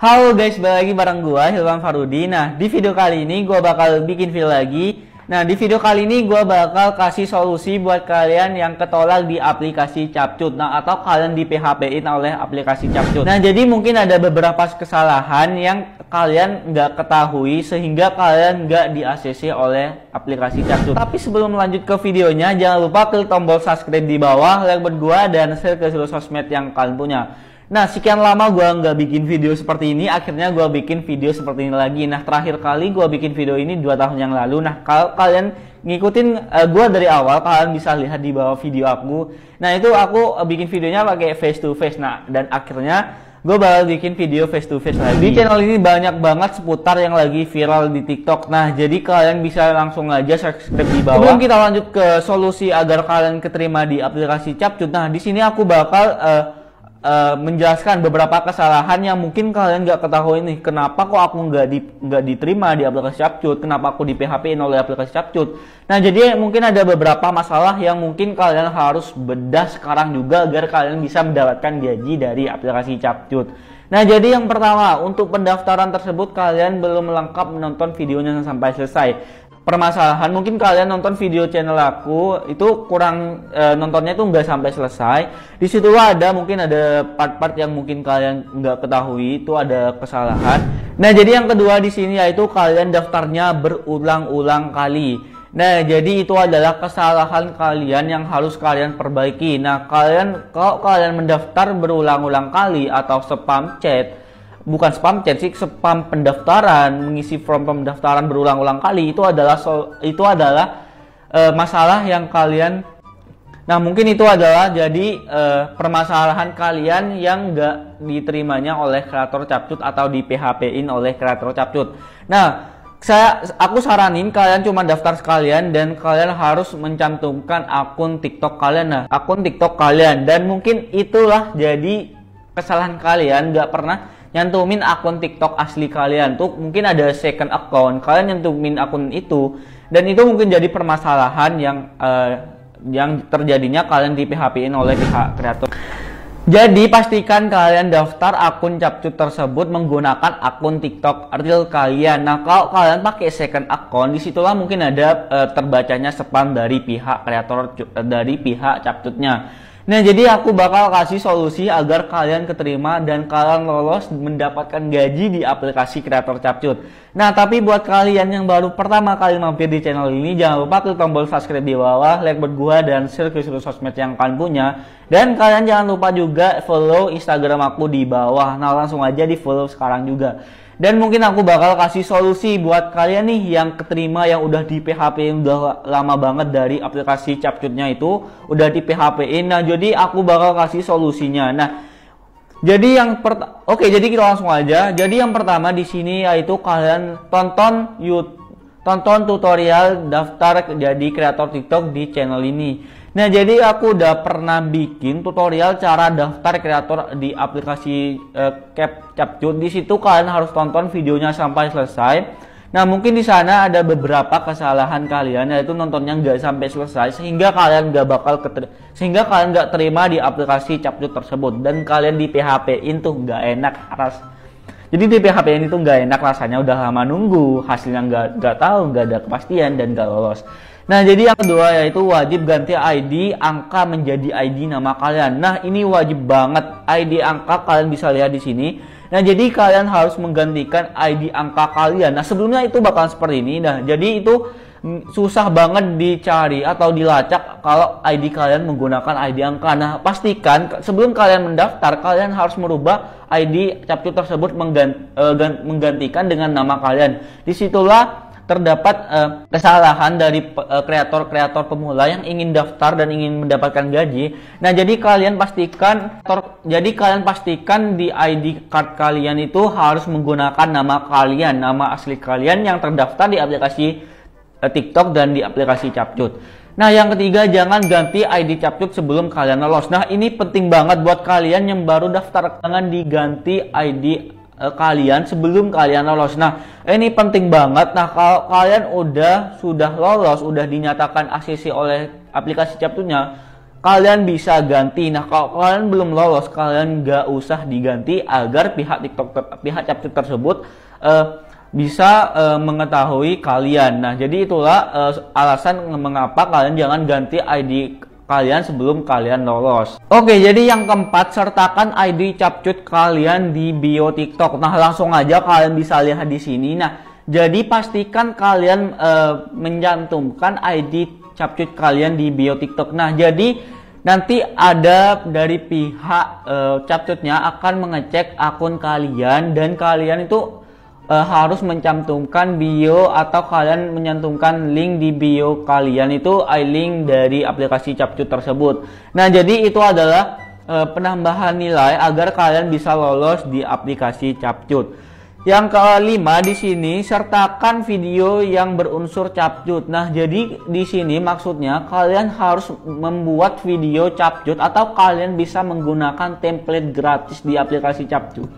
Halo guys, balik lagi bareng gua Hilman Farudi. Nah, di video kali ini gua bakal bikin video lagi. Nah, di video kali ini gua bakal kasih solusi buat kalian yang ketolak di aplikasi Capcut. Nah, atau kalian di PHP-in oleh aplikasi Capcut. Nah, jadi mungkin ada beberapa kesalahan yang kalian nggak ketahui sehingga kalian nggak di ACC oleh aplikasi Capcut. Tapi sebelum lanjut ke videonya, jangan lupa klik tombol subscribe di bawah, like buat gua dan share ke seluruh sosmed yang kalian punya. Nah, sekian lama gue nggak bikin video seperti ini, akhirnya gue bikin video seperti ini lagi. Nah, terakhir kali gue bikin video ini dua tahun yang lalu. Nah, kalau kalian ngikutin uh, gue dari awal, kalian bisa lihat di bawah video aku. Nah, itu aku uh, bikin videonya pakai face to face. Nah, dan akhirnya gue bakal bikin video face to face lagi. Di channel ini banyak banget seputar yang lagi viral di TikTok. Nah, jadi kalian bisa langsung aja subscribe di bawah. Sebelum kita lanjut ke solusi agar kalian keterima di aplikasi Capcut. Nah, di sini aku bakal uh, uh, menjelaskan beberapa kesalahan yang mungkin kalian nggak ketahui nih. Kenapa kok aku nggak di nggak diterima di aplikasi Capcut? Kenapa aku di PHP oleh aplikasi Capcut? Nah, jadi mungkin ada beberapa masalah yang mungkin kalian harus bedah sekarang juga agar kalian bisa mendapatkan gaji dari aplikasi Capcut. Nah, jadi yang pertama, untuk pendaftaran tersebut kalian belum lengkap menonton videonya sampai selesai permasalahan. Mungkin kalian nonton video channel aku itu kurang e, nontonnya itu nggak sampai selesai. Di situ ada mungkin ada part-part yang mungkin kalian nggak ketahui itu ada kesalahan. Nah jadi yang kedua di sini yaitu kalian daftarnya berulang-ulang kali. Nah jadi itu adalah kesalahan kalian yang harus kalian perbaiki. Nah kalian kalau kalian mendaftar berulang-ulang kali atau spam chat bukan spam chat sih spam pendaftaran mengisi form pendaftaran berulang-ulang kali itu adalah so, itu adalah uh, masalah yang kalian nah mungkin itu adalah jadi uh, permasalahan kalian yang enggak diterimanya oleh kreator capcut atau di PHP-in oleh kreator capcut. Nah saya aku saranin kalian cuma daftar sekalian dan kalian harus mencantumkan akun TikTok kalian. Nah akun TikTok kalian. Dan mungkin itulah jadi kesalahan kalian nggak pernah nyantumin akun TikTok asli kalian tuh mungkin ada second account kalian nyantumin akun itu dan itu mungkin jadi permasalahan yang uh, yang terjadinya kalian di PHP-in oleh pihak kreator. Jadi pastikan kalian daftar akun capcut tersebut menggunakan akun TikTok real kalian. Nah kalau kalian pakai second account, di situlah mungkin ada uh, terbacanya spam dari pihak kreator dari pihak capcutnya. Nah, jadi aku bakal kasih solusi agar kalian keterima dan kalian lolos mendapatkan gaji di aplikasi kreator Capcut. Nah, tapi buat kalian yang baru pertama kali mampir di channel ini, jangan lupa klik tombol subscribe di bawah, like buat gua dan share ke seluruh sosmed yang kalian punya. Dan kalian jangan lupa juga follow Instagram aku di bawah. Nah, langsung aja di follow sekarang juga. Dan mungkin aku bakal kasih solusi buat kalian nih yang keterima yang udah di PHP yang udah lama banget dari aplikasi capcutnya itu udah di PHP-in. Nah, jadi aku bakal kasih solusinya. Nah, jadi yang per Oke, jadi kita langsung aja. Jadi yang pertama di sini yaitu kalian tonton YouTube tonton tutorial daftar jadi kreator TikTok di channel ini. Nah, jadi aku udah pernah bikin tutorial cara daftar kreator di aplikasi uh, Cap Capcut. Di situ kalian harus tonton videonya sampai selesai. Nah, mungkin di sana ada beberapa kesalahan kalian yaitu nontonnya nggak sampai selesai sehingga kalian nggak bakal sehingga kalian nggak terima di aplikasi Capcut tersebut dan kalian di PHP itu nggak enak ras. Jadi di PHP ini tuh nggak enak rasanya udah lama nunggu hasilnya nggak nggak tahu nggak ada kepastian dan nggak lolos. Nah, jadi yang kedua yaitu wajib ganti ID angka menjadi ID nama kalian. Nah, ini wajib banget ID angka kalian bisa lihat di sini. Nah, jadi kalian harus menggantikan ID angka kalian. Nah, sebelumnya itu bakal seperti ini. Nah, jadi itu mm, susah banget dicari atau dilacak kalau ID kalian menggunakan ID angka. Nah, pastikan sebelum kalian mendaftar, kalian harus merubah ID capture tersebut eh, menggantikan dengan nama kalian. Di situlah terdapat uh, kesalahan dari eh, kreator-kreator uh, pemula yang ingin daftar dan ingin mendapatkan gaji. Nah, jadi kalian pastikan jadi kalian pastikan di ID card kalian itu harus menggunakan nama kalian, nama asli kalian yang terdaftar di aplikasi uh, TikTok dan di aplikasi Capcut. Nah, yang ketiga jangan ganti ID Capcut sebelum kalian lolos. Nah, ini penting banget buat kalian yang baru daftar jangan diganti ID uh, kalian sebelum kalian lolos. Nah, ini penting banget. Nah, kalau kalian udah sudah lolos, udah dinyatakan ACC oleh aplikasi Captunya, kalian bisa ganti. Nah, kalau kalian belum lolos, kalian nggak usah diganti agar pihak TikTok pihak capcut tersebut uh, bisa uh, mengetahui kalian. Nah, jadi itulah uh, alasan mengapa kalian jangan ganti ID kalian sebelum kalian lolos. Oke, jadi yang keempat, sertakan ID capcut kalian di bio TikTok. Nah, langsung aja kalian bisa lihat di sini. Nah, jadi pastikan kalian uh, mencantumkan ID capcut kalian di bio TikTok. Nah, jadi nanti ada dari pihak uh, capcutnya akan mengecek akun kalian dan kalian itu uh, harus mencantumkan bio atau kalian menyantumkan link di bio kalian itu link dari aplikasi capcut tersebut. Nah, jadi itu adalah uh, penambahan nilai agar kalian bisa lolos di aplikasi capcut. Yang kelima di sini sertakan video yang berunsur capcut. Nah, jadi di sini maksudnya kalian harus membuat video capcut atau kalian bisa menggunakan template gratis di aplikasi capcut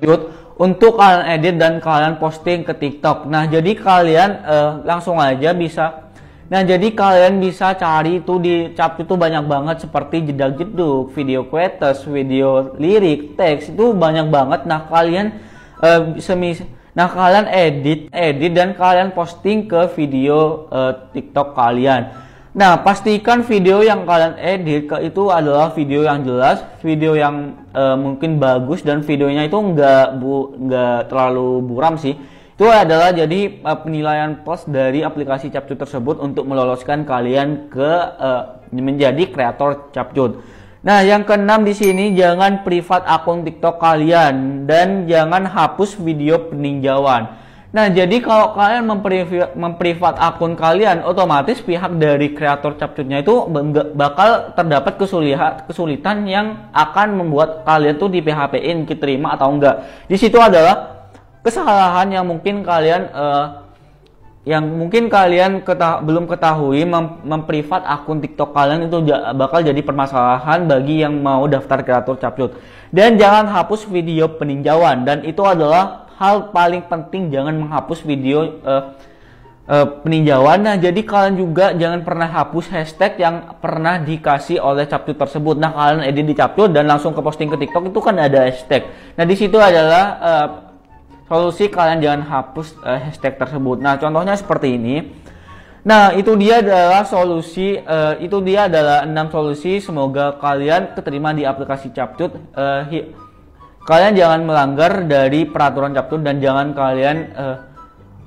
untuk kalian edit dan kalian posting ke TikTok. Nah, jadi kalian uh, langsung aja bisa Nah, jadi kalian bisa cari itu di cap itu banyak banget seperti jedak jeduk, video quotes, video lirik, teks itu banyak banget. Nah, kalian uh, semis Nah, kalian edit, edit dan kalian posting ke video uh, TikTok kalian. Nah, pastikan video yang kalian edit itu adalah video yang jelas, video yang uh, mungkin bagus dan videonya itu nggak bu nggak terlalu buram sih. Itu adalah jadi uh, penilaian post dari aplikasi Capcut tersebut untuk meloloskan kalian ke uh, menjadi kreator Capcut. Nah, yang keenam di sini jangan privat akun TikTok kalian dan jangan hapus video peninjauan. Nah, jadi kalau kalian memprivat, akun kalian, otomatis pihak dari kreator capcutnya itu bakal terdapat kesulitan, kesulitan yang akan membuat kalian tuh di PHP-in diterima atau enggak. Di situ adalah kesalahan yang mungkin kalian uh, yang mungkin kalian ketah, belum ketahui mem memprivat akun TikTok kalian itu bakal jadi permasalahan bagi yang mau daftar kreator capcut. Dan jangan hapus video peninjauan dan itu adalah hal paling penting jangan menghapus video uh, uh, peninjauan. Nah, jadi kalian juga jangan pernah hapus hashtag yang pernah dikasih oleh capcut tersebut. Nah, kalian edit di capcut dan langsung ke posting ke TikTok itu kan ada hashtag. Nah, di situ adalah uh, solusi kalian jangan hapus uh, hashtag tersebut. Nah, contohnya seperti ini. Nah, itu dia adalah solusi uh, itu dia adalah enam solusi semoga kalian keterima di aplikasi capcut uh, kalian jangan melanggar dari peraturan captur dan jangan kalian uh,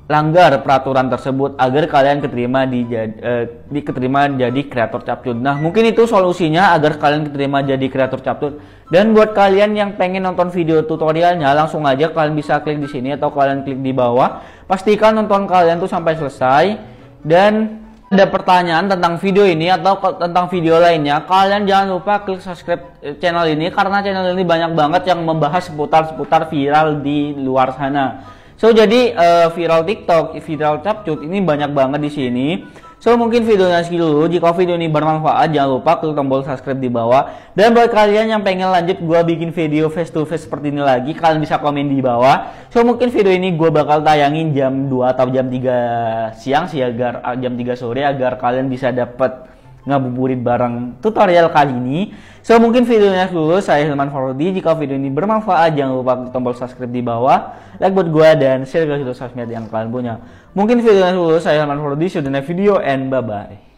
langgar peraturan tersebut agar kalian keterima di uh, keterima jadi kreator captur. Nah, mungkin itu solusinya agar kalian keterima jadi kreator captur. Dan buat kalian yang pengen nonton video tutorialnya, langsung aja kalian bisa klik di sini atau kalian klik di bawah. Pastikan nonton kalian tuh sampai selesai dan ada pertanyaan tentang video ini atau tentang video lainnya, kalian jangan lupa klik subscribe eh, channel ini karena channel ini banyak banget yang membahas seputar-seputar viral di luar sana. So jadi uh, viral TikTok, viral capcut ini banyak banget di sini. So mungkin videonya segitu dulu. Jika video ini bermanfaat, jangan lupa klik tombol subscribe di bawah. Dan buat kalian yang pengen lanjut gue bikin video face to face seperti ini lagi, kalian bisa komen di bawah. So mungkin video ini gue bakal tayangin jam 2 atau jam 3 siang sih agar jam 3 sore agar kalian bisa dapat ngabuburit bareng tutorial kali ini. So mungkin videonya dulu saya Hilman Farodi. Jika video ini bermanfaat jangan lupa klik tombol subscribe di bawah, like buat gue dan share ke situs sosmed yang kalian punya. Mungkin videonya dulu saya Hilman Farodi. See you the next video and bye bye.